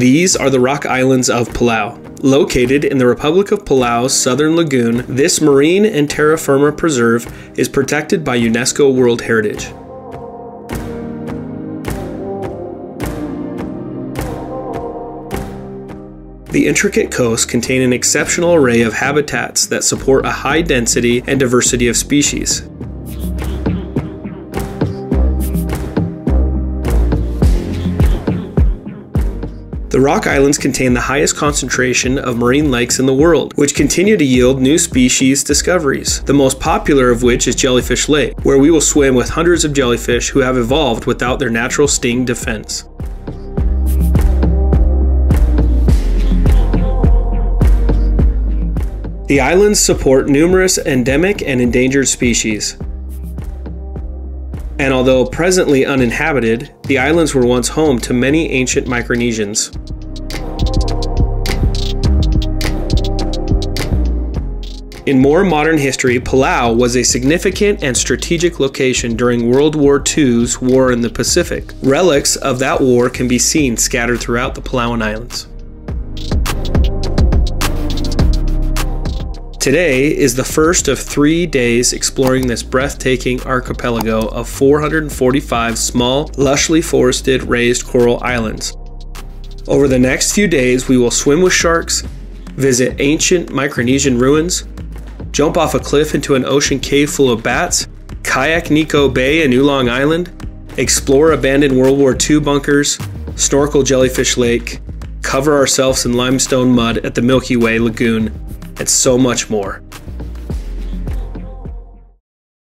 These are the rock islands of Palau. Located in the Republic of Palau's southern lagoon, this marine and terra firma preserve is protected by UNESCO World Heritage. The intricate coasts contain an exceptional array of habitats that support a high density and diversity of species. The Rock Islands contain the highest concentration of marine lakes in the world, which continue to yield new species discoveries, the most popular of which is Jellyfish Lake, where we will swim with hundreds of jellyfish who have evolved without their natural sting defense. The islands support numerous endemic and endangered species. And although presently uninhabited, the islands were once home to many ancient Micronesians. In more modern history, Palau was a significant and strategic location during World War II's War in the Pacific. Relics of that war can be seen scattered throughout the Palauan Islands. Today is the first of three days exploring this breathtaking archipelago of 445 small, lushly forested raised coral islands. Over the next few days, we will swim with sharks, visit ancient Micronesian ruins, jump off a cliff into an ocean cave full of bats, kayak Nikko Bay and Ulong Island, explore abandoned World War II bunkers, snorkel Jellyfish Lake, cover ourselves in limestone mud at the Milky Way Lagoon, and so much more.